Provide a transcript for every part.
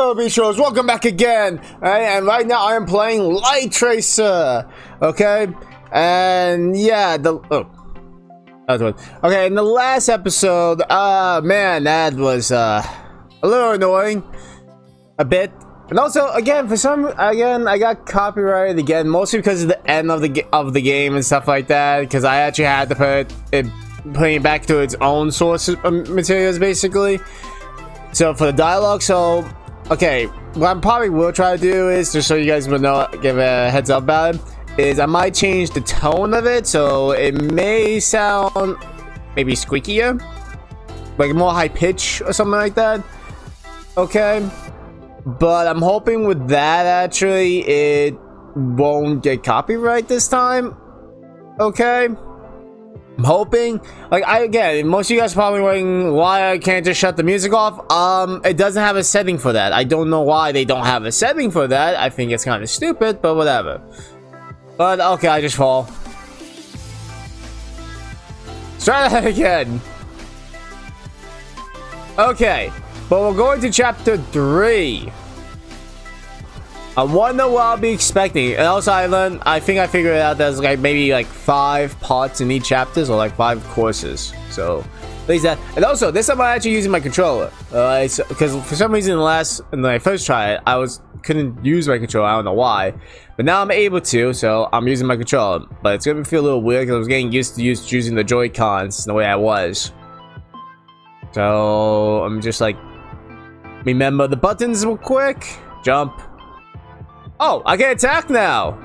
fellow Beachers, welcome back again. Alright, and right now I am playing Light Tracer. Okay, and yeah, the oh, that's one. Okay, in the last episode, uh, man, that was uh a little annoying, a bit. And also, again, for some, again, I got copyrighted again, mostly because of the end of the of the game and stuff like that. Because I actually had to put it, putting it back to its own source materials, basically. So for the dialogue, so okay, what I probably will try to do is just so you guys will know, give a heads up about it, is I might change the tone of it, so it may sound maybe squeakier, like more high pitch or something like that. Okay, but I'm hoping with that actually it won't get copyright this time. Okay. I'm hoping. Like I again, most of you guys probably wondering why I can't just shut the music off. Um, it doesn't have a setting for that. I don't know why they don't have a setting for that. I think it's kind of stupid, but whatever. But okay, I just fall. Let's try that again. Okay, but we're going to chapter three. I wonder what I'll be expecting. And also, I learned, I think I figured out there's like maybe like five parts in each chapters or like five courses. So, at least that. And also, this time I'm actually using my controller. Uh, because for some reason, the last, when I first tried I was couldn't use my controller. I don't know why. But now I'm able to, so I'm using my controller. But it's gonna feel a little weird because I was getting used to use, using the Joy Cons the way I was. So I'm just like, remember the buttons real quick. Jump Oh, I can attack now.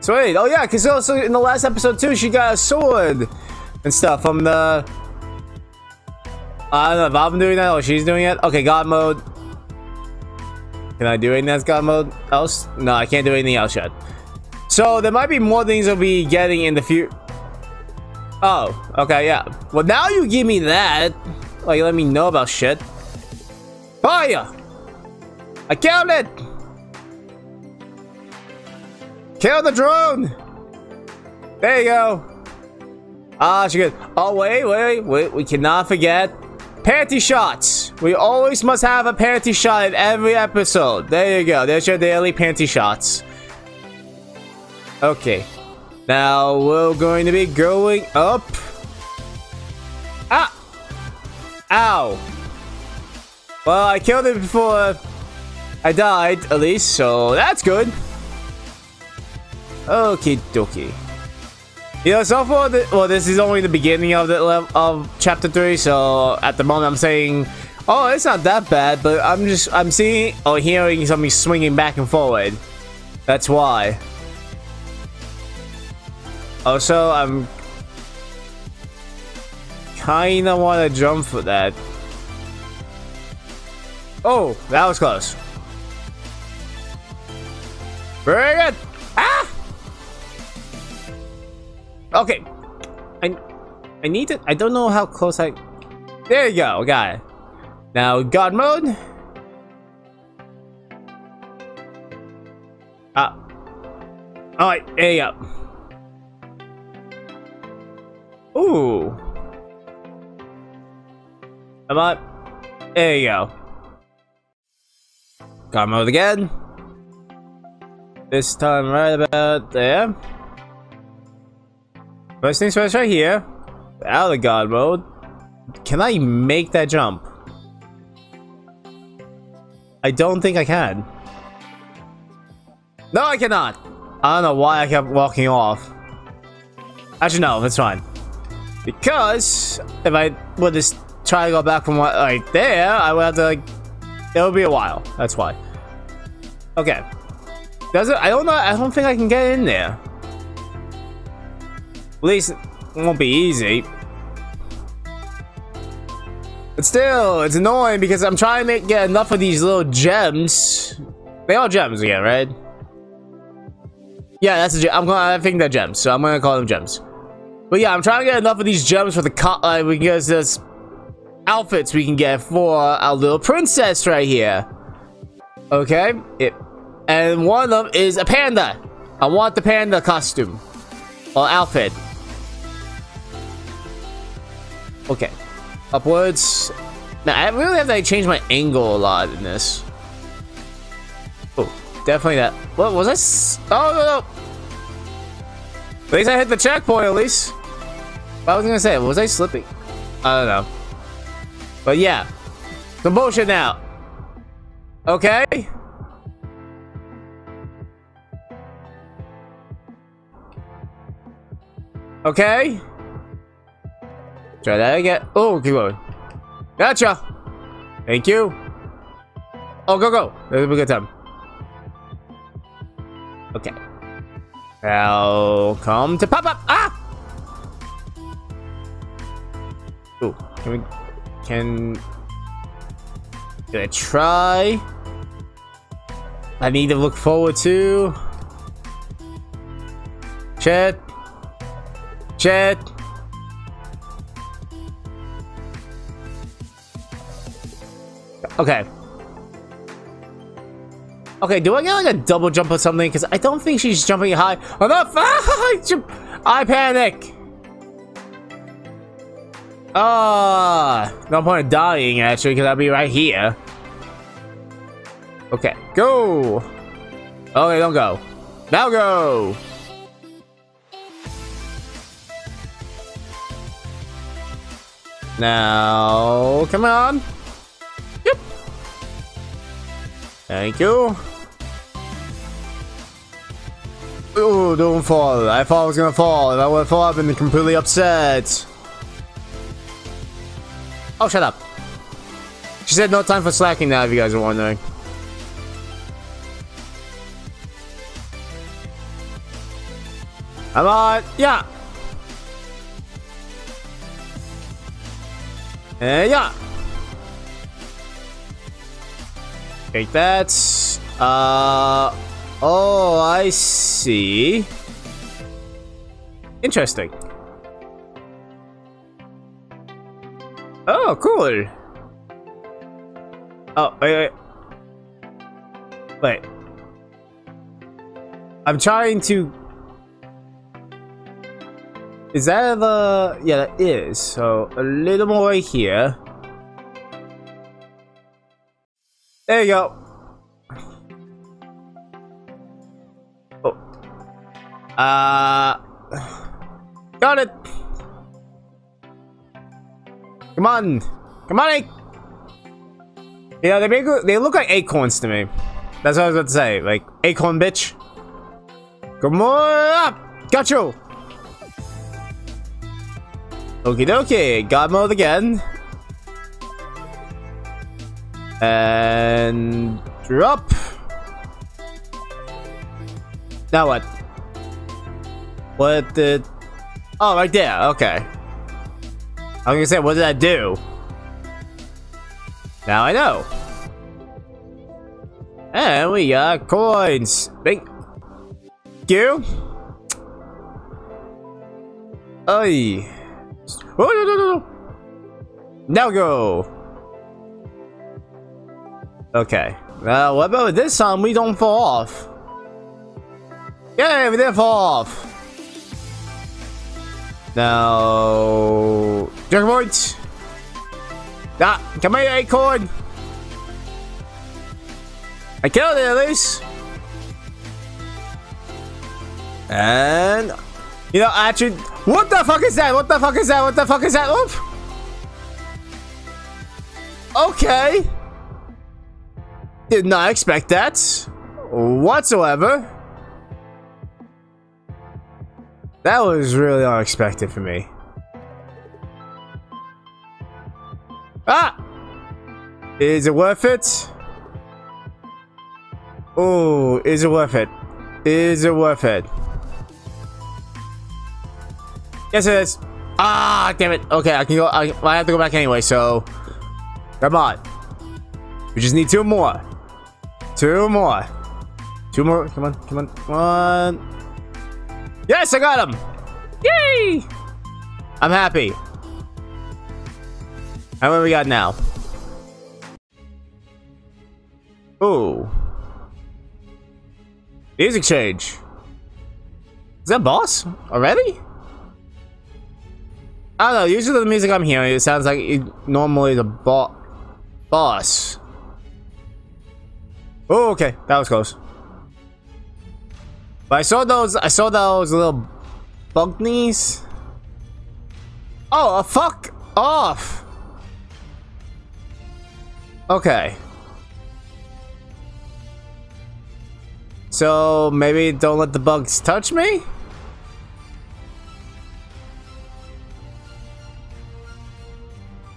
Sweet. Oh, yeah, because also in the last episode, too, she got a sword and stuff from the... I don't know if I'm doing that or she's doing it. Okay, God mode. Can I do anything that's God mode else? No, I can't do anything else yet. So, there might be more things I'll be getting in the future. Oh, okay, yeah. Well, now you give me that. Like, let me know about shit. Fire! I killed it! Kill the drone! There you go. Ah, she good. Oh, wait, wait, wait. We cannot forget panty shots. We always must have a panty shot in every episode. There you go. There's your daily panty shots. Okay. Now, we're going to be going up. Ah! Ow. Well, I killed it before I died, at least, so that's good. Okie dokie. You know, so far, the, well, this is only the beginning of the of chapter three. So at the moment, I'm saying, oh, it's not that bad. But I'm just, I'm seeing or hearing something swinging back and forward. That's why. Also, I'm kinda want to jump for that. Oh, that was close. Very good. Okay. I I need to I don't know how close I There you go, got it. Now God mode. Ah. Alright, there you go. Ooh. Come on. There you go. God mode again. This time right about there. First things first right here. Out of God mode. Can I make that jump? I don't think I can. No, I cannot. I don't know why I kept walking off. Actually, no, that's fine. Because if I would just try to go back from what, like there, I would have to like, it would be a while. That's why. Okay. Does it? I don't know. I don't think I can get in there. At least it won't be easy. But still, it's annoying because I'm trying to make, get enough of these little gems. They are gems again, right? Yeah, that's a gem. I'm gonna. I think they're gems, so I'm gonna call them gems. But yeah, I'm trying to get enough of these gems for the co uh, because there's outfits we can get for our little princess right here. Okay, it, and one of them is a panda. I want the panda costume or outfit. Okay. Upwards. Now, I really have to change my angle a lot in this. Oh, definitely that. What was this? Oh no no! At least I hit the checkpoint. At least. I was gonna say, was I slipping? I don't know. But yeah, some bullshit now. Okay. Okay. Try that again. Oh, keep going. Gotcha. Thank you. Oh, go, go. That'll be a good time. Okay. Welcome to pop up. Ah! Ooh, can we, can, I try? I need to look forward to. Chat. Chat. Okay. Okay, do I get like a double jump or something? Because I don't think she's jumping high enough. I panic. Ah, no point in dying actually, because I'll be right here. Okay, go. Okay, don't go. Now go. Now, come on. Thank you. Oh, don't fall. I thought I was gonna fall. If I would fall, I've been completely upset. Oh, shut up. She said no time for slacking now, if you guys are wondering. Come on. Yeah. And yeah. Take that. Uh. Oh, I see. Interesting. Oh, cool. Oh, wait, wait. Wait. I'm trying to... Is that the... Yeah, that is. So, a little more right here. There you go. Oh. Uh... Got it. Come on. Come on, Yeah, they make they look like acorns to me. That's what I was about to say. Like, acorn bitch. Come on up! Got you! Okie dokie. God mode again. And drop. Now what? What did... Oh, right there. Okay. I was gonna say, what did I do? Now I know. And we got coins. Thank you. Oi. Oh, no, no, no, no. Now go. Okay. Well, what about this time we don't fall off? Yay, we didn't fall off. Now, Dragon Points. Ah, come here, Acorn. I killed it at least. And, you know, actually, what the fuck is that? What the fuck is that? What the fuck is that? Okay. Did not expect that whatsoever. That was really unexpected for me. Ah! Is it worth it? Oh, is it worth it? Is it worth it? Yes, it is. Ah, damn it. Okay, I can go. I, I have to go back anyway. So, come on. We just need two more. Two more. Two more. Come on. Come on. Come on. Yes, I got him! Yay! I'm happy. How many we got now? Ooh. Music change. Is that boss? Already? I don't know, usually the music I'm hearing, it sounds like it, normally the bo boss. Oh, okay, that was close. But I saw those, I saw those little bug knees. Oh, fuck off. Okay. So maybe don't let the bugs touch me?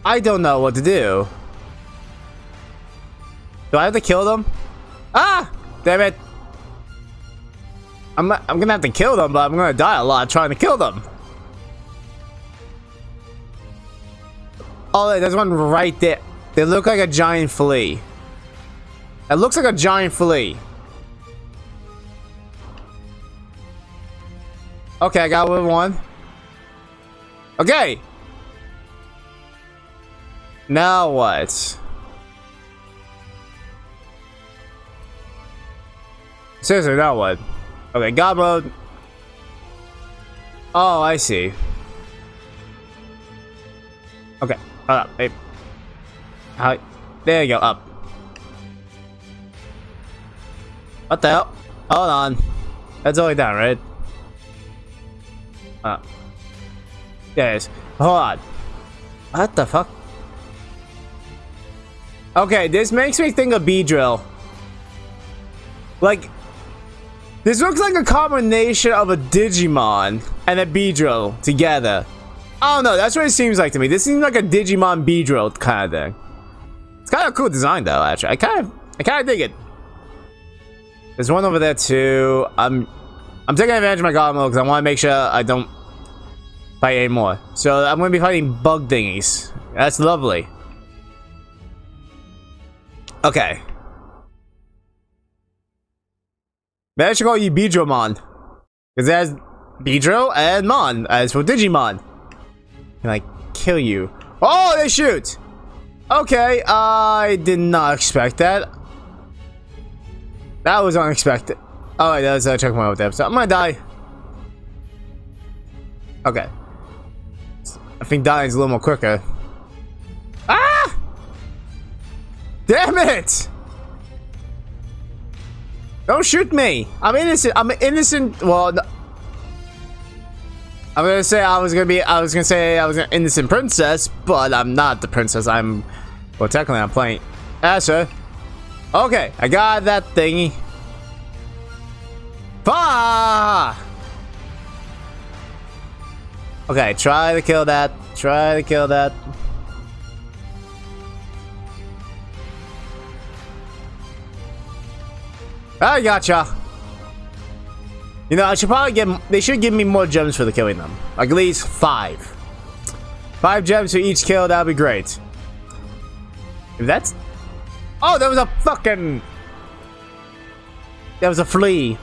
I don't know what to do. Do I have to kill them? Ah! Damn it. I'm, I'm gonna have to kill them, but I'm gonna die a lot trying to kill them. Oh, there's one right there. They look like a giant flea. It looks like a giant flea. Okay, I got one. Okay, now what? Seriously, now one. Okay, God mode. Oh, I see. Okay, hold up. Hey. How? There you go, up. What the hell? Hold on. That's only down, right? Uh. Yes. Hold on. What the fuck? Okay, this makes me think of Beedrill. Like, this looks like a combination of a Digimon and a Beedrill together. I don't know, that's what it seems like to me. This seems like a Digimon Beedrill kind of thing. It's kind of cool design though, actually. I kind of, I kind of dig it. There's one over there too. I'm, I'm taking advantage of my God mode because I want to make sure I don't fight anymore. So I'm going to be fighting bug thingies. That's lovely. Okay. Maybe I should call you Beedrillmon. Because there's Beedrill and Mon as for Digimon. Can I kill you? Oh, they shoot! Okay, I did not expect that. That was unexpected. Wait, that was a checkpoint with the episode. I'm gonna die. Okay. I think dying is a little more quicker. Ah! Damn it! Don't shoot me! I'm innocent. I'm innocent. Well, no. I'm gonna say I was gonna be. I was gonna say I was an innocent princess, but I'm not the princess. I'm. Well, technically, I'm playing Asher. Ah, okay, I got that thingy. Bah! Okay, try to kill that. Try to kill that. I gotcha. You know, I should probably get. They should give me more gems for the killing them. At least five. Five gems for each kill. That'd be great. If that's. Oh, that was a fucking. That was a flea.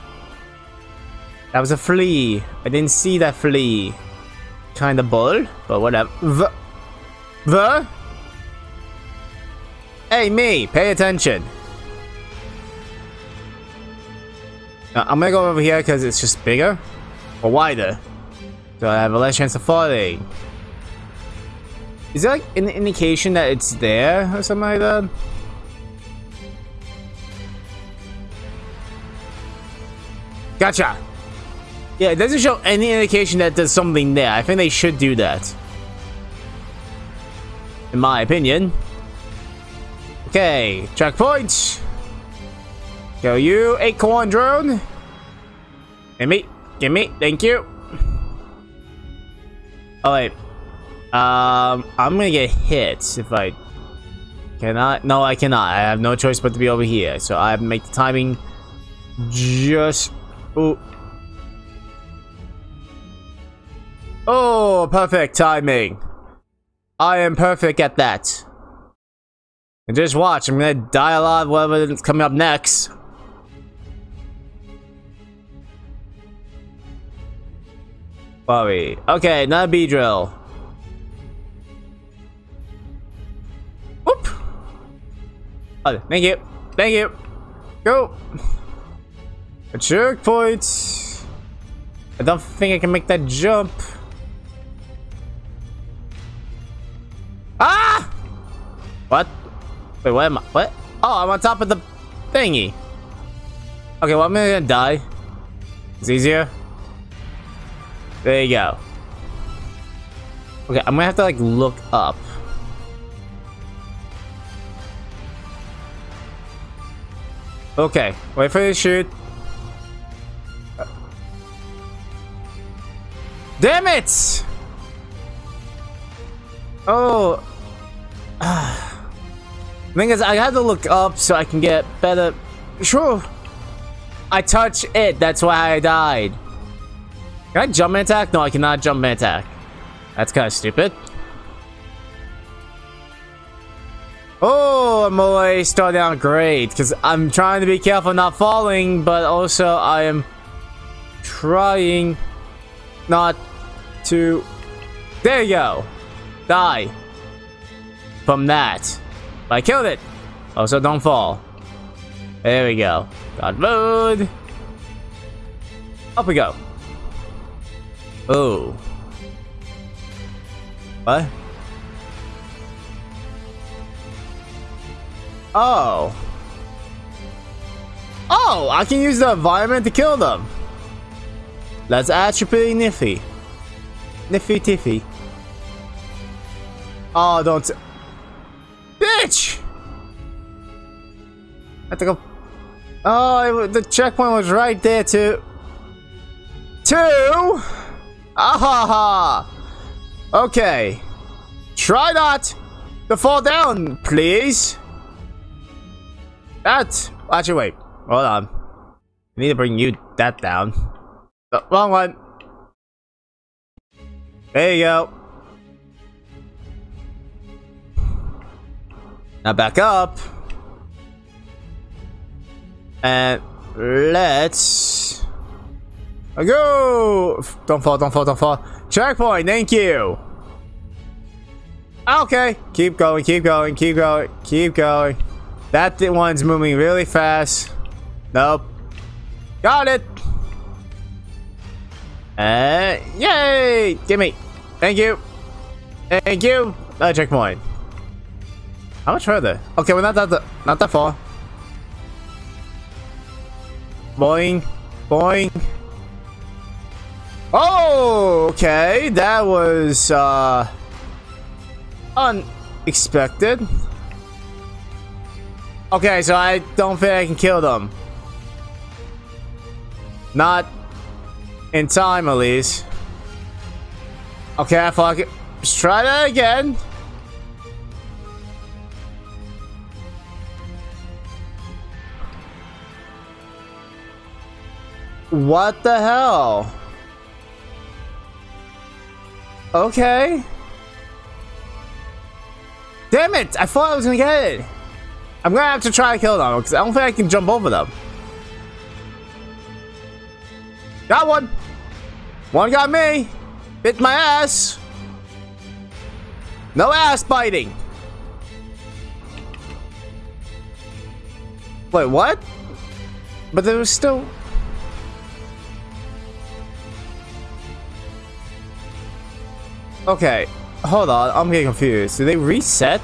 That was a flea. I didn't see that flea. Kind of bull, but whatever. V the? Hey, me, pay attention. Now, I'm gonna go over here because it's just bigger or wider. So I have a less chance of falling. Is there like an indication that it's there or something like that? Gotcha! Yeah, it doesn't show any indication that there's something there. I think they should do that. In my opinion. Okay, checkpoint! Go you, Acorn drone. Give me, give me, thank you. Alright. um, I'm gonna get hit if I cannot. No, I cannot. I have no choice but to be over here. So I make the timing just. Oh. Oh, perfect timing. I am perfect at that. And just watch, I'm gonna die a lot whatever's coming up next. Worry. Okay, not a Beedrill. Whoop. Oh, thank you. Thank you. Go. A checkpoint. I don't think I can make that jump. Ah! What? Wait, what am I? What? Oh, I'm on top of the thingy. Okay, well, I'm gonna die. It's easier. There you go. Okay, I'm gonna have to like look up. Okay, wait for to shoot. Damn it! Oh. thing is, I had to look up so I can get better. Sure. I touch it, that's why I died. Can I jump attack? No, I cannot jump attack. That's kind of stupid. Oh, I'm always starting out great because I'm trying to be careful not falling, but also I am trying not to. There you go. Die from that. I killed it. Also, don't fall. There we go. God mode. Up we go. Oh. What? Oh. Oh, I can use the environment to kill them. That's actually pretty nifty. Niffy tiffy. Oh, don't. Bitch! I have to go. Oh, the checkpoint was right there, too. Two! Ahaha! Okay. Try not to fall down, please. That. Actually, wait. Hold on. I need to bring you that down. Oh, wrong one. There you go. Now back up. And let's go. Don't fall, don't fall, don't fall. Checkpoint, thank you. Ah, okay, keep going, keep going, keep going, keep going. That one's moving really fast. Nope. Got it. And yay! Gimme. Thank you. Thank you. Another checkpoint. How much further? Okay, we're not that not that far. Boing, boing. Oh, okay. That was uh unexpected. Okay, so I don't think I can kill them. Not in time, at least. Okay, I fuck it. Let's try that again. What the hell? Okay. Damn it! I thought I was gonna get it. I'm gonna have to try to kill them because I don't think I can jump over them. Got one. One got me. Bit my ass. No ass biting. Wait, what? But there was still... Okay, hold on. I'm getting confused. Did they reset?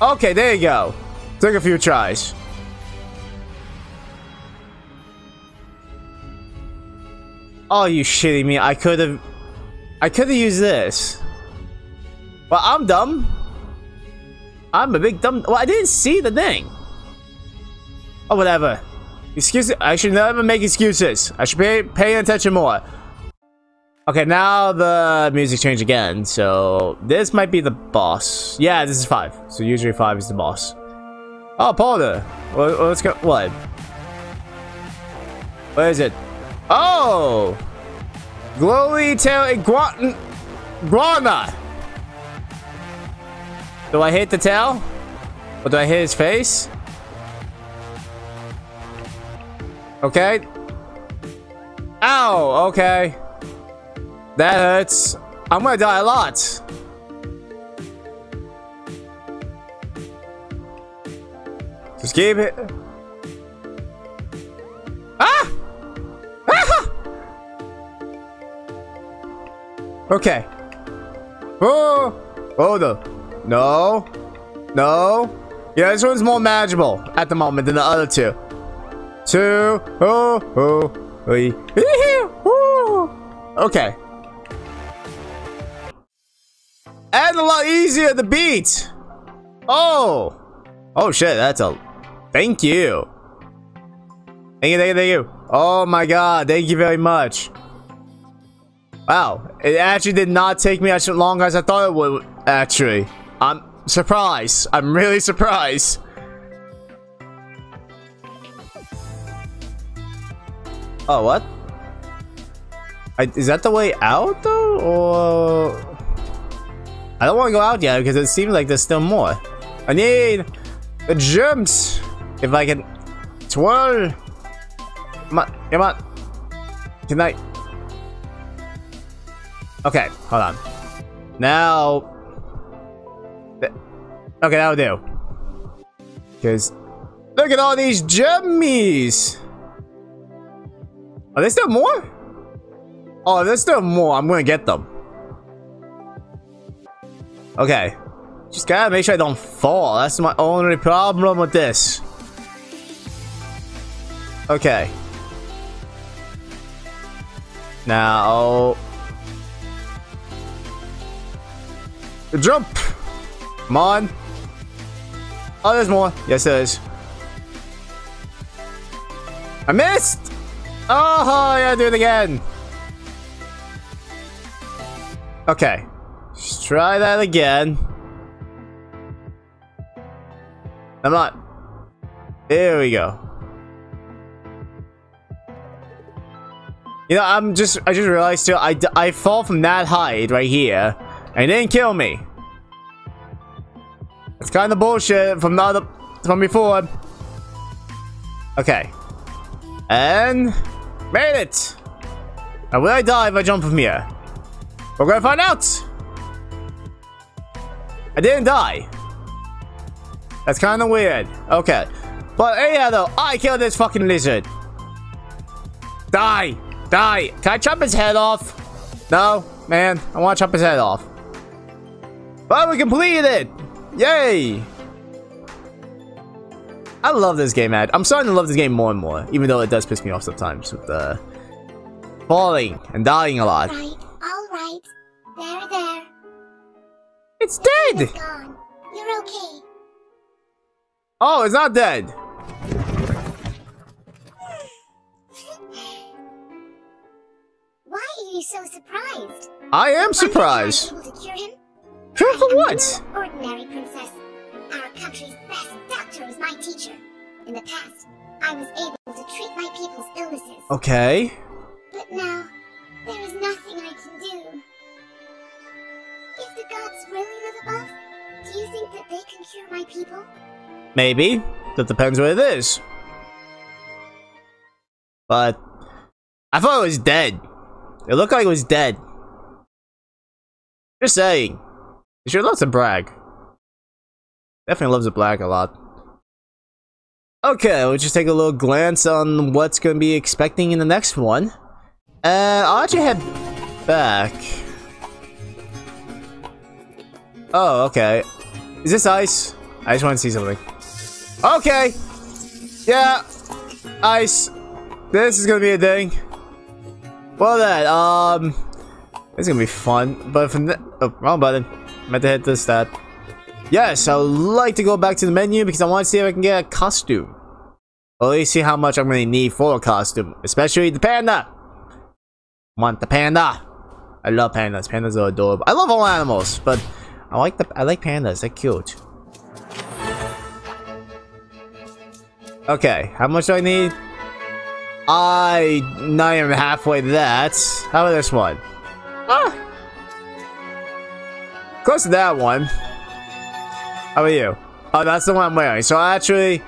Okay, there you go. Took a few tries. Oh, you shitting me. I could have... I could have used this. Well, I'm dumb. I'm a big dumb... Well, I didn't see the thing. Oh, whatever. Excuse me. I should never make excuses. I should pay, pay attention more. Okay, now the music changed again, so this might be the boss. Yeah, this is five. So usually five is the boss. Oh. Well, let's go. What? What is it? Oh! Glowy tail iguana. Iguana. Do I hit the tail? Or do I hit his face? Okay. Ow, okay. That hurts. I'm gonna die a lot. Just keep it. Ah! ah! Okay. Oh! Oh no. No. No. Yeah, this one's more manageable at the moment than the other two. two, oh, oh, three. Okay. And a lot easier to beat. Oh. Oh shit, that's a... Thank you. Thank you, thank you, thank you. Oh my god, thank you very much. Wow, it actually did not take me as long as I thought it would, actually. I'm surprised. I'm really surprised. Oh, what? I, is that the way out, though? Or... I don't want to go out yet, because it seems like there's still more. I need the gems. If I can twirl. Come on, come on. Can I? Okay, hold on. Now. Okay, that'll do. Because look at all these jummies. Are there still more? Oh, there's still more. I'm gonna get them. Okay. Just gotta make sure I don't fall. That's my only problem with this. Okay. Now... Jump! Come on. Oh, there's more. Yes, there is. I missed! Oh, yeah, do it again. Okay. Try that again. I'm not. There we go. You know, I'm just, I just realized too, I, I fall from that height right here, and it didn't kill me. It's kind of bullshit from the other, from before. Okay. And, made it. Now will I die if I jump from here? We're gonna find out. I didn't die. That's kind of weird. Okay. But yeah, though, I killed this fucking lizard. Die. Die. Can I chop his head off? No, man. I want to chop his head off. But we completed it. Yay. I love this game, man. I'm starting to love this game more and more, even though it does piss me off sometimes with the uh, falling and dying a lot. Right, all right. There, there. It's dead. It's gone. You're okay. Oh, it's not dead. Why are you so surprised? I am Are surprised. you able to cure him? Cure I am what? ordinary princess. Our country's best doctor is my teacher. In the past, I was able to treat my people's illnesses. Okay. But now, gods really live above, do you think that they can cure my people? Maybe. That depends what it is. But I thought it was dead. It looked like it was dead. Just saying. He sure loves to brag. Definitely loves to brag a lot. Okay, we'll just take a little glance on what's going to be expecting in the next one. And I'll actually head back. Oh, okay. Is this ice? I just want to see something. Okay. Yeah. Ice. This is gonna be a thing. Well then, um, it's gonna be fun. But from the oh, wrong button. Meant to hit this stat. Yes, I would like to go back to the menu because I want to see if I can get a costume. Or at least see how much I'm gonna need for a costume, especially the panda. Want the panda? I love pandas. Pandas are adorable. I love all animals, but I like the I like pandas. They're cute. Okay, how much do I need? I not even halfway to that. How about this one? Ah, close to that one. How about you? Oh, that's the one I'm wearing. So actually,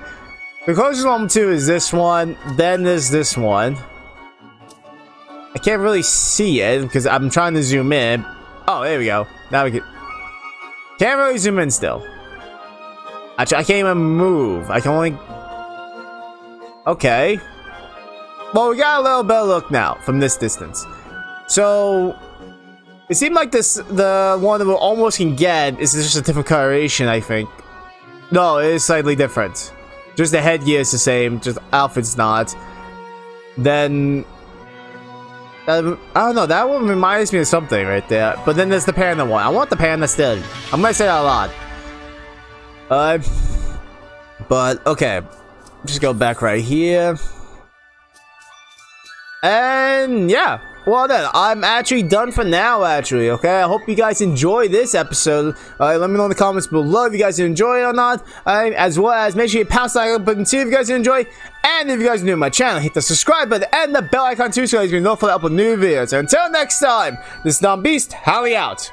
the closest one to is this one. Then there's this one. I can't really see it because I'm trying to zoom in. Oh, there we go. Now we can. Can't really zoom in still. Actually, I can't even move. I can only Okay. Well, we got a little better look now from this distance. So, it seemed like this, the one that we almost can get is just a different coloration, I think. No, it is slightly different. Just the headgear is the same, just outfit's not. Then um, I don't know. That one reminds me of something right there. But then there's the panda one. I want the panda still. I'm gonna say that a lot. Uh, but okay, just go back right here. And yeah, well then, I'm actually done for now, actually, okay? I hope you guys enjoy this episode. Uh, let me know in the comments below if you guys enjoy it or not. Uh, as well as make sure you pound the like button too if you guys enjoy. And if you guys are new to my channel, hit the subscribe button and the bell icon too so you guys can for the upload new videos. Until next time, this is Dom Beast, Holly out.